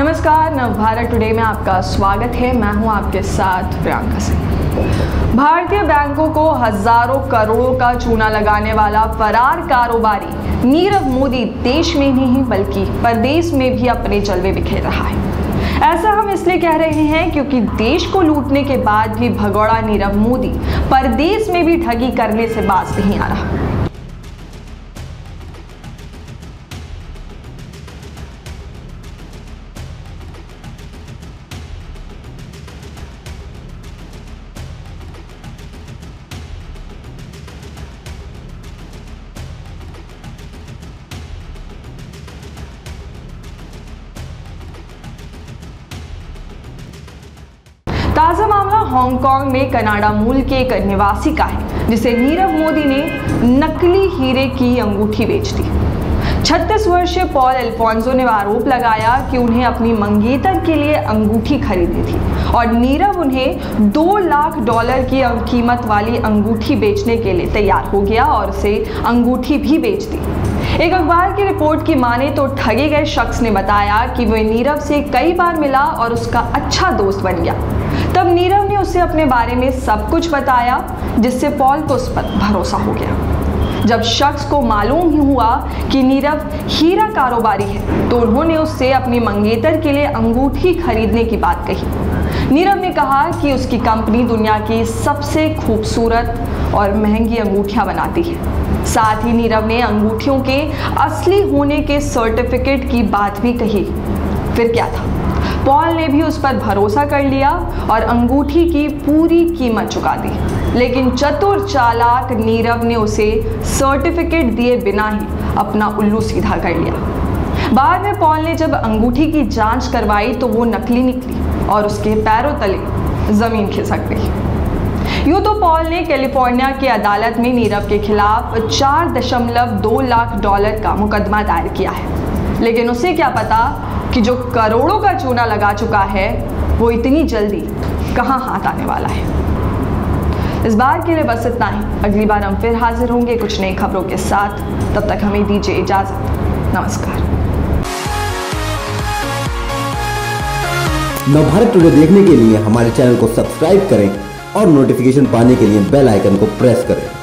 नमस्कार नवभारत टुडे में आपका स्वागत है। मैं हूँ आपके साथ प्रियंका सिंह। भारतीय बैंकों को हज़ारों करोड़ों का चूना लगाने वाला फरार कारोबारी नीरव मोदी देश में नहीं, बल्कि प्रदेश में भी अपने जलवे बिखेर रहा है। ऐसा हम इसलिए कह रहे हैं क्योंकि देश को लूटने के बाद भी भगौड़ा नीरव मोदी परदेश में भी ठगी करने से बाज नहीं आ रहा। ताज़ा मामला हांगकांग में कनाडा मूल के एक निवासी का है, जिसे नीरव मोदी ने नकली हीरे की अंगूठी बेच दी। 36 वर्षीय पॉल एल्फोंसो ने आरोप लगाया कि उन्हें अपनी मंगेतर के लिए अंगूठी खरीदनी थी और नीरव उन्हें दो लाख डॉलर की कीमत वाली अंगूठी बेचने के लिए तैयार हो गया और उसे अंगूठी भी बेच दी। एक अखबार की रिपोर्ट की माने तो ठगे गए शख्स ने बताया कि वह नीरव से कई बार मिला और उसका अच्छा दोस्त बन गया। तब नीरव ने उसे अपने बारे में सब कुछ बताया, जिससे पॉल को उस पर भरोसा हो गया। जब शख्स को मालूम ही हुआ कि नीरव हीरा कारोबारी है तो उन्होंने उससे अपनी मंगेतर के लिए अंगूठी खरीदने की बात कही। नीरव ने कहा कि उसकी कंपनी दुनिया की सबसे खूबसूरत और महँगी अंगूठियाँ बनाती है। साथ ही नीरव ने अंगूठियों के असली होने के सर्टिफिकेट की बात भी कही। फिर क्या था? पॉल ने भी उस पर भरोसा कर लिया और अंगूठी की पूरी कीमत चुका दी। लेकिन चतुर चालाक नीरव ने उसे सर्टिफिकेट दिए बिना ही अपना उल्लू सीधा कर लिया। बाद में पॉल ने जब अंगूठी की जाँच करवाई तो वो नकली निकली और उसके पैरों तले ज़मीन खिसक गई। यूँ तो पॉल ने कैलिफ़ोर्निया की अदालत में नीरव के खिलाफ चार दशमलव दो लाख डॉलर का मुकदमा दायर किया है। लेकिन उसे क्या पता कि जो करोड़ों का चूना लगा चुका है, वो इतनी जल्दी कहाँ हाथ आने वाला है? इस बार के लिए बस इतना ही। अगली बार हम फिर हाजिर होंगे कुछ नई खबरों के साथ। तब तक हमें दीजिए इजाज़त। नमस्कार। नवभारत टुडे देखने के लिए हमारे चैनल को सब्सक्राइब करें और नोटिफिकेशन पाने के लिए बेल आइकन को प्रेस करें।